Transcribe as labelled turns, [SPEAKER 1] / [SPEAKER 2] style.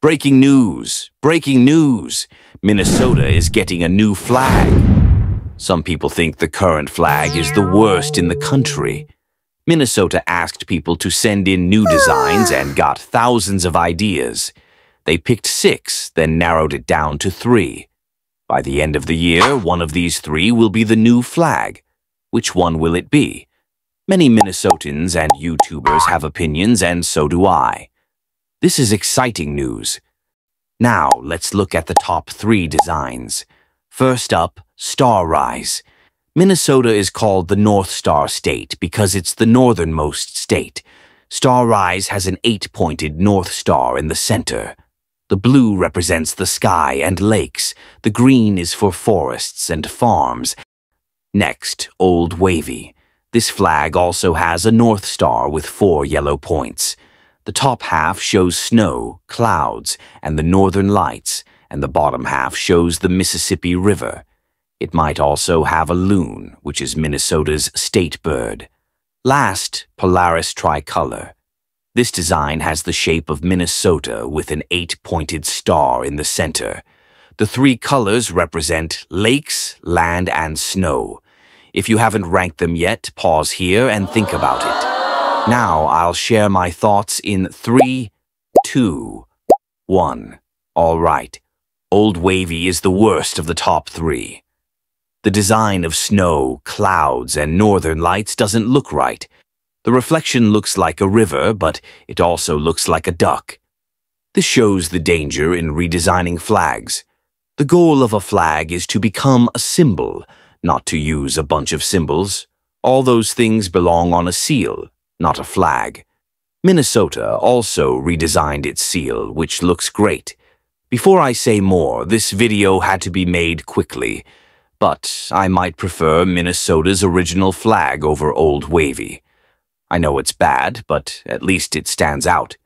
[SPEAKER 1] Breaking news! Breaking news! Minnesota is getting a new flag. Some people think the current flag is the worst in the country. Minnesota asked people to send in new designs and got thousands of ideas. They picked six, then narrowed it down to three. By the end of the year, one of these three will be the new flag. Which one will it be? Many Minnesotans and YouTubers have opinions, and so do I. This is exciting news. Now, let's look at the top three designs. First up, Star Rise. Minnesota is called the North Star State because it's the northernmost state. Star Rise has an eight-pointed North Star in the center. The blue represents the sky and lakes. The green is for forests and farms. Next, Old Wavy. This flag also has a North Star with four yellow points. The top half shows snow, clouds, and the northern lights, and the bottom half shows the Mississippi River. It might also have a loon, which is Minnesota's state bird. Last, Polaris Tricolor. This design has the shape of Minnesota with an eight-pointed star in the center. The three colors represent lakes, land, and snow. If you haven't ranked them yet, pause here and think about it. Now I'll share my thoughts in three, two, one. All right. Old Wavy is the worst of the top three. The design of snow, clouds, and northern lights doesn't look right. The reflection looks like a river, but it also looks like a duck. This shows the danger in redesigning flags. The goal of a flag is to become a symbol, not to use a bunch of symbols. All those things belong on a seal, not a flag. Minnesota also redesigned its seal, which looks great. Before I say more, this video had to be made quickly, but I might prefer Minnesota's original flag over Old Wavy. I know it's bad, but at least it stands out.